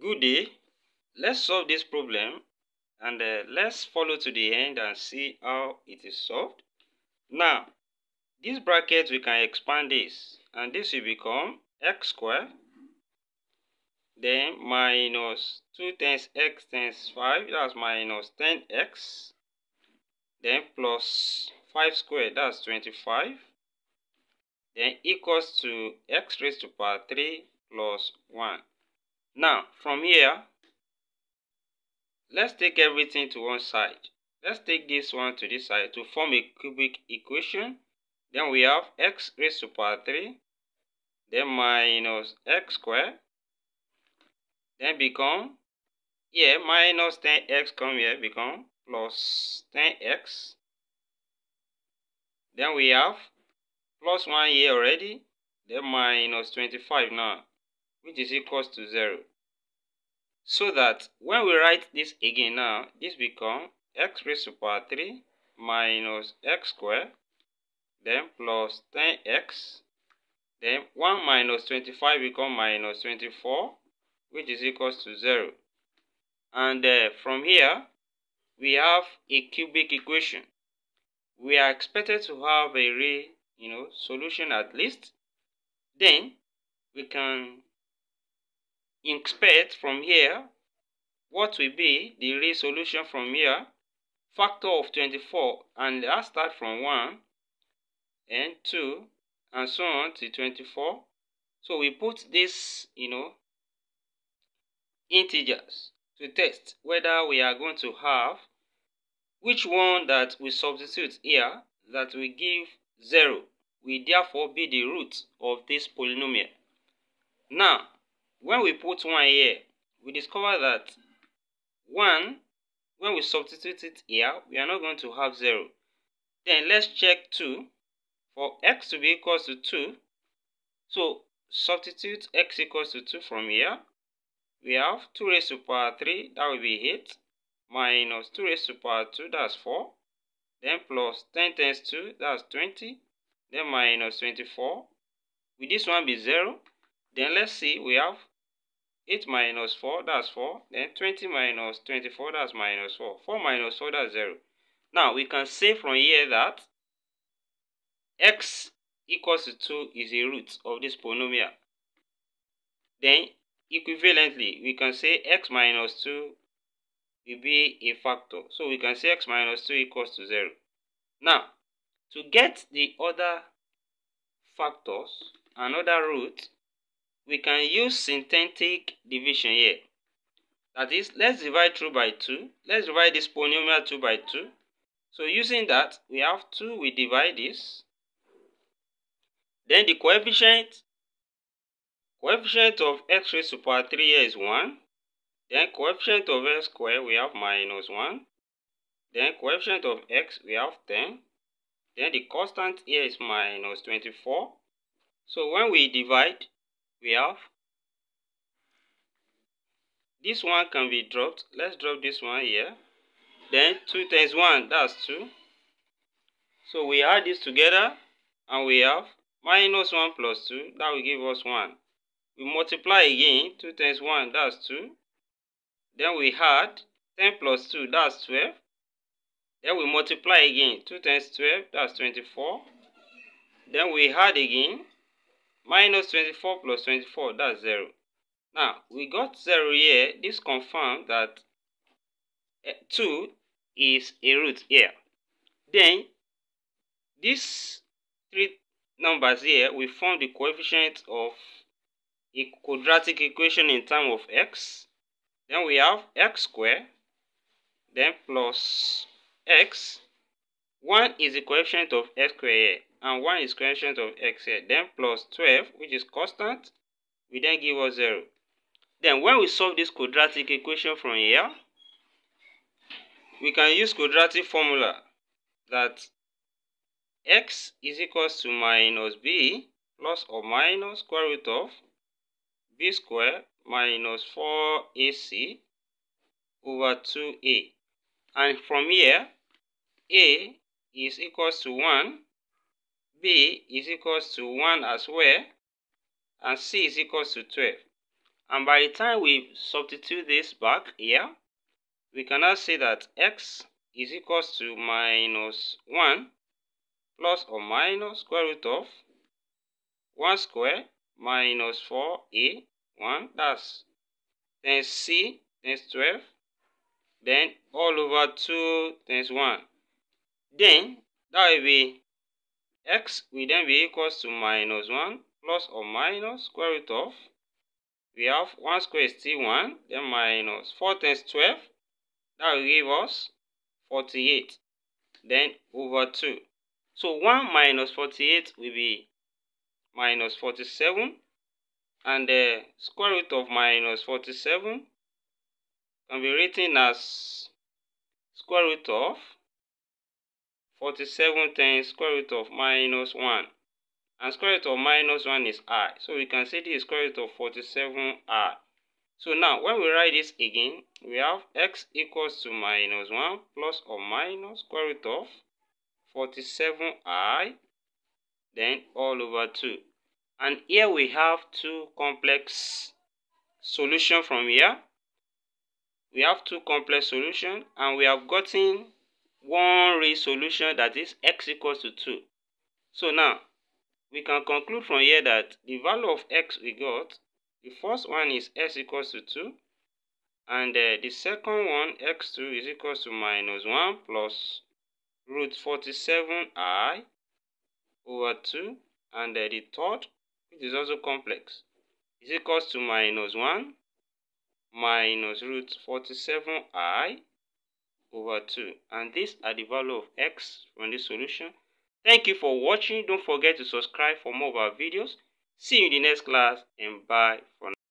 Good day. Let's solve this problem and uh, let's follow to the end and see how it is solved. Now, this bracket we can expand this and this will become x squared then minus 2 times x times 5 that's minus 10x then plus 5 squared that's 25 then equals to x raised to power 3 plus 1 now, from here, let's take everything to one side. Let's take this one to this side to form a cubic equation. Then we have x raised to power 3, then minus x squared, then become, here, minus 10x come here, become plus 10x. Then we have plus 1 here already, then minus 25 now which is equals to 0. So that when we write this again now, this become x raised to power 3 minus x squared, then plus 10x, then 1 minus 25 become minus 24, which is equals to 0. And uh, from here, we have a cubic equation. We are expected to have a ray, you know, solution at least. Then we can expect from here. What will be the real solution from here? Factor of 24 and that start from 1 and 2 and so on to 24 so we put this you know integers to test whether we are going to have which one that we substitute here that will give 0 will therefore be the root of this polynomial. Now when we put 1 here, we discover that 1, when we substitute it here, we are not going to have 0. Then let's check 2. For x to be equals to 2, so substitute x equals to 2 from here. We have 2 raised to power 3, that will be 8, minus 2 raised to power 2, that's 4. Then plus 10 times 2, that's 20. Then minus 24. Will this one be 0? Then let's see, we have 8 minus 4, that's 4. Then 20 minus 24, that's minus 4. 4 minus 4, that's 0. Now, we can say from here that x equals to 2 is a root of this polynomial. Then, equivalently, we can say x minus 2 will be a factor. So, we can say x minus 2 equals to 0. Now, to get the other factors, another root, we can use synthetic division here. That is, let's divide through by 2. Let's divide this polynomial 2 by 2. So using that, we have 2, we divide this. Then the coefficient, coefficient of x raised to power 3 here is 1. Then coefficient of x squared, we have minus 1. Then coefficient of x, we have 10. Then the constant here is minus 24. So when we divide, we have. This one can be dropped. Let's drop this one here. Then 2 times 1 that's 2 so we add this together and we have minus 1 plus 2 that will give us 1 we multiply again. 2 times 1 that's 2 then we add 10 plus 2 that's 12 then we multiply again. 2 times 12 that's 24 then we add again minus 24 plus 24 that's 0 now we got 0 here. This confirms that eh, 2 is a root here. Then these three numbers here we form the coefficient of a quadratic equation in terms of x. Then we have x squared then plus x 1 is the coefficient of x squared and 1 is coefficient of x here. Then plus 12, which is constant, will then give us 0. Then when we solve this quadratic equation from here, we can use quadratic formula that x is equals to minus b plus or minus square root of b square minus 4ac over 2a. And from here, a is equals to 1 b is equals to 1 as well and c is equals to 12. And by the time we substitute this back here, we can now say that x is equals to minus 1 plus or minus square root of 1 square minus 4a 1 that's then c times 12 then all over 2 times 1 then that will be x will then be equals to minus 1 plus or minus square root of we have 1 square is still 1 then minus 4 times 12 that will give us 48 then over 2 so 1 minus 48 will be minus 47 and the square root of minus 47 can be written as square root of 47 times square root of minus 1 and square root of minus 1 is i. So we can say this is square root of 47i so now when we write this again we have x equals to minus 1 plus or minus square root of 47i then all over 2 and here we have two complex solution from here. We have two complex solution and we have gotten one real solution that is x equals to 2 so now we can conclude from here that the value of x we got the first one is x equals to 2 and uh, the second one x2 is equals to minus 1 plus root 47i over 2 and uh, the third which is also complex is equals to minus 1 minus root 47i over 2 and these are the value of x from this solution. Thank you for watching. Don't forget to subscribe for more of our videos. See you in the next class and bye for now